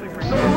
actually pretty.